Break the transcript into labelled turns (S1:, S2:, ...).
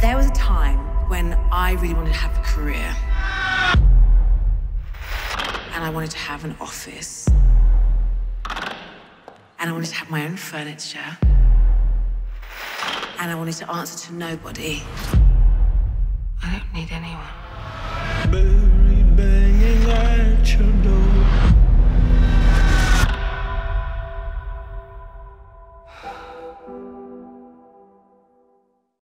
S1: There was a time when I really wanted to have a career. And I wanted to have an office. And I wanted to have my own furniture. And I wanted to answer to nobody.